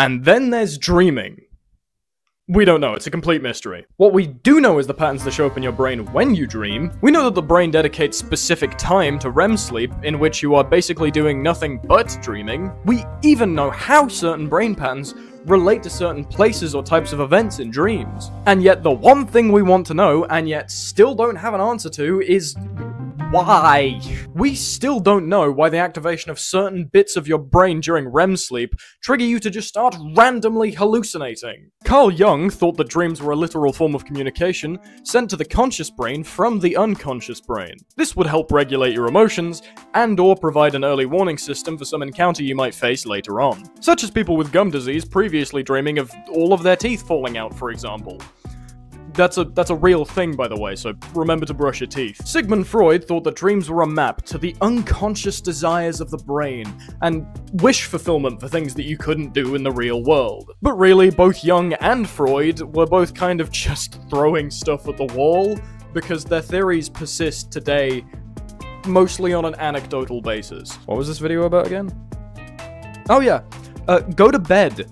And then there's dreaming. We don't know, it's a complete mystery. What we do know is the patterns that show up in your brain when you dream. We know that the brain dedicates specific time to REM sleep, in which you are basically doing nothing but dreaming. We even know how certain brain patterns relate to certain places or types of events in dreams. And yet, the one thing we want to know, and yet still don't have an answer to, is why? We still don't know why the activation of certain bits of your brain during REM sleep trigger you to just start randomly hallucinating. Carl Jung thought that dreams were a literal form of communication sent to the conscious brain from the unconscious brain. This would help regulate your emotions and or provide an early warning system for some encounter you might face later on, such as people with gum disease previously dreaming of all of their teeth falling out, for example. That's a that's a real thing, by the way, so remember to brush your teeth. Sigmund Freud thought that dreams were a map to the unconscious desires of the brain, and wish fulfillment for things that you couldn't do in the real world. But really, both Jung and Freud were both kind of just throwing stuff at the wall, because their theories persist today mostly on an anecdotal basis. What was this video about again? Oh yeah, uh, go to bed.